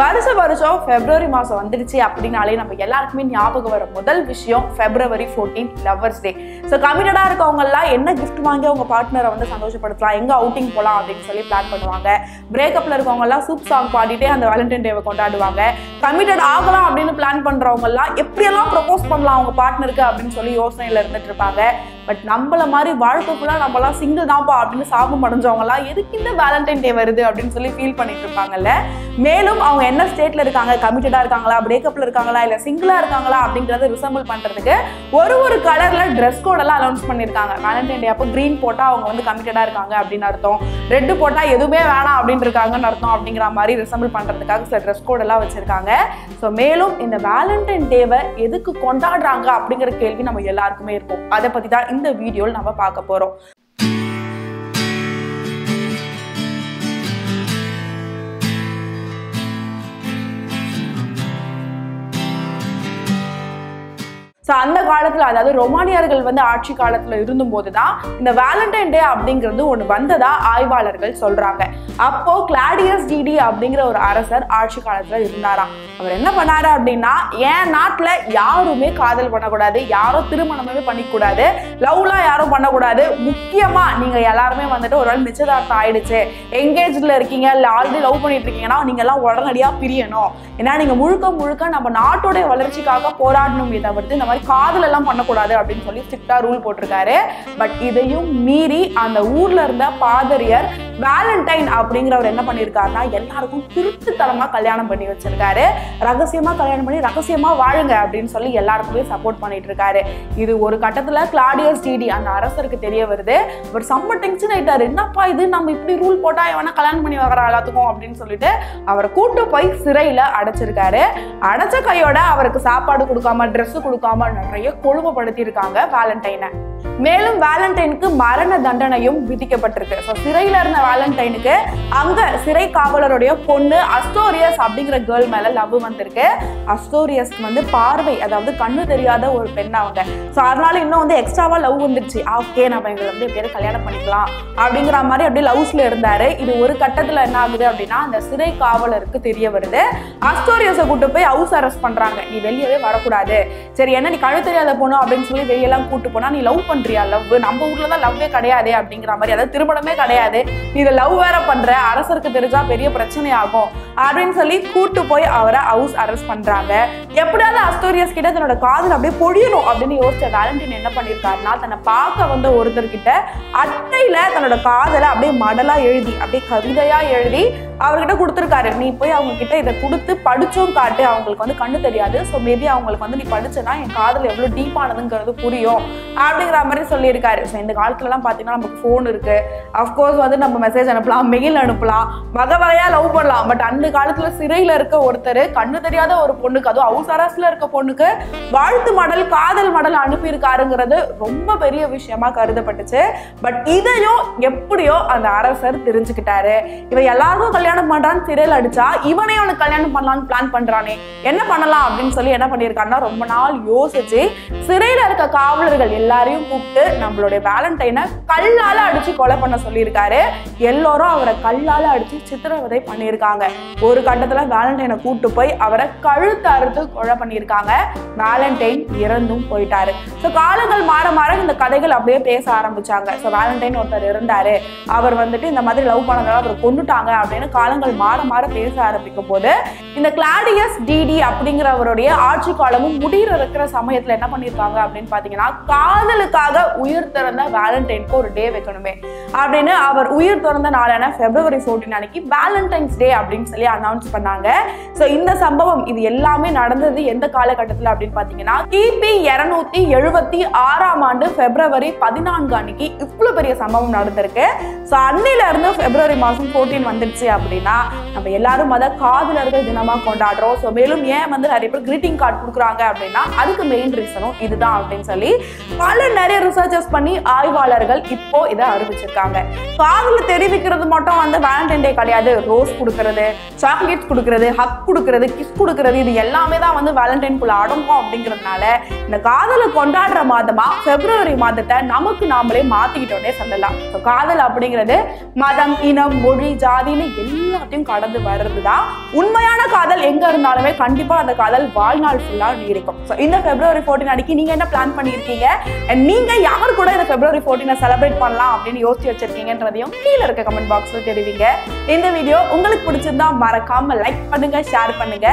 வருஷ வருஷம் ஃபெப்ரவரி மாசம் வந்துடுச்சு அப்படின்னாலே நம்ம எல்லாருக்குமே ஞாபகம் வர முதல் விஷயம் February fourteen lovers day so கமிட்டடா இருக்கவங்கெல்லாம் என்ன கிஃப்ட் வாங்கி அவங்க பார்ட்னரை வந்து சந்தோஷப்படுத்தலாம்? எங்க அவுட்டிங் போகலாம் அப்படின்னு சொல்லி பிளான் பண்ணுவாங்க. பிரேக்கப்ல இருக்கவங்கெல்லாம் சூப் சாங் பாடிட்டே அந்த வேலண்டைன் டேவை கொண்டாடுவாங்க. கமிட்டட் ஆகலாம் அப்படின்னு பிளான் பண்றவங்க எல்லாம் எப்படியெல்லாம் ப்ரொபோஸ் பண்ணலாம் அவங்க பார்ட்னருக்கு அப்படின்னு சொல்லி யோசனையில இருந்துட்டு இருப்பாங்க. பட் நம்மள மாதிரி வாழ்க்கை ஃபுல்லாக நம்மலாம் சிங்கிள் தான்ப்பா அப்படின்னு சாபம் அடைஞ்சவங்க எதுக்கு இந்த வேலண்டைன் டே வருது அப்படின்னு சொல்லி ஃபீல் பண்ணிட்டு இருப்பாங்கல்ல? மேலும் அவங்க என்ன ஸ்டேட்ல இருக்காங்க? கமிட்டடா இருக்காங்களா? பிரேக்கப்ல இருக்காங்களா? இல்ல சிங்கிளா இருக்காங்களா? அப்படிங்கறத ரிசம்பிள் பண்றதுக்கு ஒரு ஒரு கலர்ல ட்ரெஸ் கோட் எல்லாம் அனௌன்ஸ் பண்ணிருக்காங்க. வேலண்டைன் டே அப்போ கிரீன் போட்டா அவங்க வந்து கமிட்டடா இருக்காங்க அப்படின்னு அர்த்தம். ரெட் போட்டா எதுவுமே வேணாம் அப்படின்னு இருக்காங்கன்னு அர்த்தம் அப்படிங்கிற மாதிரி ரிசம்பிள் பண்றதுக்காக சில ட்ரெஸ் கோட் எல்லாம் வச்சிருக்காங்க. ஸோ மேலும் இந்த வேலண்டைன் டேவை எதுக்கு கொண்டாடுறாங்க அப்படிங்கிற கேள்வி நம்ம எல்லாருக்குமே இருக்கும். அதை பத்தி தான் இந்த வீடியோவில் நம்ம பார்க்க போறோம். ஸோ அந்த காலத்தில் அதாவது ரொமானியர்கள் வந்து ஆட்சி காலத்தில் இருந்தபோது தான் இந்த வேலண்டைன் டே அப்படிங்கிறது ஒன்று வந்ததா ஆய்வாளர்கள் சொல்றாங்க. அப்போ கிளாடியஸ் டிடி அப்படிங்கிற ஒரு அரசர் ஆட்சி காலத்தில் இருந்தாராம். அவர் என்ன பண்ணாரு அப்படின்னா என் நாட்டில் யாருமே காதல் பண்ணக்கூடாது யாரும் திருமணமே பண்ணிக்கூடாது லவ்லாம் யாரும் பண்ணக்கூடாது. முக்கியமா நீங்க எல்லாருமே வந்துட்டு ஒரு நாள் நிச்சயதார்த்தம் ஆயிடுச்சு. எங்கேஜ்ல இருக்கீங்க இல்லை ஆல்ரெடி லவ் பண்ணிட்டு இருக்கீங்கன்னா நீங்க எல்லாம் உடனடியாக பிரியணும். ஏன்னா நீங்க முழுக்க முழுக்க நம்ம நாட்டுடைய வளர்ச்சிக்காக போராடணுமே தவிர்த்து நம்ம மாதிரி காதல் எல்லாம் பண்ணக்கூடாது அப்படின்னு சொல்லி ஸ்ட்ரிக்டா ரூல் போட்டிருக்காரு. பட் இதையும் மீறி அந்த ஊர்ல இருந்த பாதரியர் வேலண்டைன் அப்படிங்கிறவர் என்ன பண்ணியிருக்காருன்னா எல்லாருக்கும் திருட்டுத்தனமா கல்யாணம் பண்ணி வச்சிருக்காரு. ரகசியமா கல்யாணம் பண்ணி ரகசியமா வாழுங்க அப்படின்னு சொல்லி எல்லாருக்குமே சப்போர்ட் பண்ணிட்டு இருக்காரு இது ஒரு கட்டத்துல கிளாடியஸ் டிடி அந்த அரசருக்கு தெரிய வருது. அவர் செம்ம டென்ஷன் ஆயிட்டாரு. என்னப்பா இது? நம்ம இப்படி ரூல் போட்டா எவனா கல்யாணம் பண்ணி வைக்கிறா எல்லாத்துக்கும்? அப்படின்னு சொல்லிட்டு அவரை கூட்டு போய் சிறையில அடைச்சிருக்காரு. அடைச்ச கையோட அவருக்கு சாப்பாடு கொடுக்காம ட்ரெஸ் கொடுக்காம நிறைய கொழுமைப்படுத்தியிருக்காங்க வேலண்டைனை மேலும் வேலண்டைனுக்கு மரண தண்டனையும் விதிக்கப்பட்டிருக்கு. ஸோ சிறையில் இருந்த வேலண்டைனுக்கு அங்கே சிறை காவலருடைய பொண்ணு அஸ்டோரியஸ் அப்படிங்கிற கேர்ள் மேலே லவ் வந்திருக்கு. அஸ்டோரியஸ்க்கு வந்து பார்வை அதாவது கண்ணு தெரியாத ஒரு பெண் அவங்க. ஸோ அதனால இன்னும் வந்து எக்ஸ்ட்ராவா லவ் வந்துருச்சு. ஓகே நம்ம எங்களை வந்து எப்படியாவது கல்யாணம் பண்ணிக்கலாம் அப்படிங்கிற மாதிரி அப்படியே லவ்ஸில் இருந்தார். இது ஒரு கட்டத்தில் என்ன ஆகுது அப்படின்னா அந்த சிறை காவலருக்கு தெரிய வருது. அஸ்டோரியஸை கூட்டு போய் ஹவுஸ் அரெஸ்ட் பண்ணுறாங்க நீ வெளியவே வரக்கூடாது. சரி என்ன நீ கண்ணு தெரியாத பொண்ணு அப்படின்னு சொல்லி வெளியெல்லாம் கூட்டு போனா நீ லவ் பண்றியா லவ் நம்ம ஊர்ல தான் லவ்வே கிடையாது அப்படிங்கிற மாதிரி. அதாவது திருமணமே கிடையாது. நீ இதை லவ் வேற பண்ற. அரசருக்கு தெரிஞ்சா பெரிய பிரச்சனை ஆகும் அப்படின்னு சொல்லி கூட்டு போய் அவரை ஹவுஸ் அரெஸ்ட் பண்றாங்க. எப்படியாவது அஸ்டோரியஸ் கிட்ட தன்னோட காதல் அப்படியே பொழியணும் அப்படின்னு யோசிச்ச வேலண்டின் என்ன பண்ணியிருக்காருன்னா தன்னை பார்க்க வந்த ஒருத்தர்கிட்ட அட்டையில தன்னோட காதலை அப்படியே மடலா எழுதி அப்படியே கவிதையா எழுதி அவர்கிட்ட கொடுத்துருக்காரு. நீ போய் அவங்க கிட்ட இதை கொடுத்து படிச்சும் காட்டு அவங்களுக்கு வந்து கண்ணு தெரியாது. ஸோ மேபி அவங்களுக்கு வந்து நீ படிச்சனா என் காதல் எவ்வளோ டீப்பானதுங்கிறது புரியும் அப்படிங்கிற மாதிரி சொல்லியிருக்காரு. ஸோ இந்த காலத்துலலாம் பார்த்தீங்கன்னா நமக்கு ஃபோன் இருக்கு. அஃப்கோர்ஸ் வந்து நம்ம மெசேஜ் அனுப்பலாம் மெயில் அனுப்பலாம் வகை வகையா லவ் பண்ணலாம். பட் அந்த காலத்துல சிறையில இருக்க ஒருத்தர் கண்ணு தெரியாத ஒரு பொண்ணுக்கு அதுவும் ஹவுஸ் அரஸ்ட்ல இருக்க பொண்ணுக்கு வாழ்த்து மடல் காதல் மடல் அனுப்பியிருக்காருங்கிறது ரொம்ப பெரிய விஷயமா கருதப்பட்டுச்சு. பட் இதையும் எப்படியோ அந்த அரசர் தெரிஞ்சுக்கிட்டாரு. இவன் எல்லாருக்கும் கல்யாணம் பண்றான்னு சிறையில் அடிச்சா இவனே அவனுக்கு கல்யாணம் பண்ணலாம்னு பிளான் பண்றானே. என்ன பண்ணலாம் அப்படின்னு சொல்லி என்ன பண்ணியிருக்காருன்னா ரொம்ப நாள் யோசிச்சு சிறையில இருக்க காவலர்கள் எல்லாரையும் கூப்பிட்டு நம்மளுடைய வேலண்டைனை கல்லால அடிச்சு கொலை பண்ண சொல்லியிருக்காரு. எல்லோரும் அவரை கல்லால அடிச்சு சித்திரவதை பண்ணியிருக்காங்க. ஒரு கட்டத்துல வேலண்டைனை கூட்டு போய் அவரை கழுத்து அறுத்து கொலை பண்ணியிருக்காங்க. வேலண்டைன் இறந்தும் போயிட்டாரு. ஸோ காலங்கள் மாற மாற இந்த கதைகள் அப்படியே பேச ஆரம்பிச்சாங்க. ஸோ வேலண்டைன் ஒருத்தர் இருந்தாரு அவர் வந்துட்டு இந்த மாதிரி லவ் பண்ணதால அவர் கொண்டுட்டாங்க அப்படின்னு காலங்கள் மாற மாற பேச ஆரம்பிக்கும் போது இந்த கிளாடியஸ் டிடி அப்படிங்கிறவருடைய ஆட்சி காலமும் முடிகிற இருக்கிற சமயத்துல என்ன பண்ணியிருக்காங்க அப்படின்னு பாத்தீங்கன்னா காதலுக்காக உயிர் திறந்த வேலண்டைனுக்கு ஒரு டே வைக்கணுமே அப்படின்னு அவர் உயிர் திறந்த நாளான பிப்ரவரி 14 அன்னைக்கு வேலண்டைன்ஸ் டே அப்படின்னு சொல்லி அனௌன்ஸ் பண்ணாங்க. ஸோ இந்த சம்பவம் இது எல்லாமே நடந்தது எந்த காலகட்டத்தில் அப்படின்னு பார்த்தீங்கன்னா கிபி இரநூத்தி எழுபத்தி ஆறாம் ஆண்டு பிப்ரவரி பதினான்கு அன்னைக்கு இவ்வளோ பெரிய சம்பவம் நடந்திருக்கு. ஸோ அன்னிலிருந்து பிப்ரவரி மாதம் 14 வந்துடுச்சு அப்படின்னா நம்ம எல்லாரும் அதை காதலர்கள் தினமாக கொண்டாடுறோம். ஸோ மேலும் ஏன் வந்து நிறைய பேர் கிரீட்டிங் கார்டு கொடுக்குறாங்க அப்படின்னா அதுக்கு மெயின் ரீசனும் இதுதான் அப்படின்னு சொல்லி பல நிறைய ரிசர்ச்சஸ் பண்ணி ஆய்வாளர்கள் இப்போ இதை அறிவிச்சிருக்காங்க. காதல தெரிவிக்கிறது மட்டும் வந்து வேலண்டைன் டே கிடையாது. ரோஸ் கொடுக்கறது சாக்லேட்ஸ் கொடுக்கறது ஹக் கொடுக்கறது கிஸ் கொடுக்கறது இது எல்லாமே தான் வந்து வேலண்டைன்குள்ள அடங்கும் அப்படிங்கிறதுனால இந்த காதலை கொண்டாடுற மாதமா பிப்ரவரி மாதத்தை நமக்கு நாமளே மாத்திக்கிட்டோன்னே சொல்லலாம். ஸோ காதல் அப்படிங்கிறது மதம் இனம் மொழி ஜாதின்னு எல்லாத்தையும் கடந்து வர்றது தான் உண்மையான காதல் எங்க இருந்தாலுமே கண்டிப்பா அந்த காதல் வாழ்நாள் ஃபுல்லா நீடிக்கும். ஸோ இந்த பிப்ரவரி ஃபோர்டீன் அன்னைக்கு நீங்க என்ன பிளான் பண்ணியிருக்கீங்க? நீங்க யார் கூட இந்த பிப்ரவரி ஃபோர்டீனை செலிப்ரேட் பண்ணலாம் அப்படின்னு யோசிச்சு வச்சிருக்கீங்கன்றதையும் கீழே இருக்க கமெண்ட் பாக்ஸ்ல தெரிவிங்க. இந்த வீடியோ உங்களுக்கு பிடிச்சிருந்தா மறக்காம லைக் பண்ணுங்க ஷேர் பண்ணுங்க.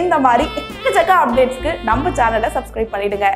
இந்த மாதிரி எக்கச்சக்க அப்டேட்ஸ்க்கு நம்ம சேனலை சப்ஸ்கிரைப் பண்ணிடுங்க.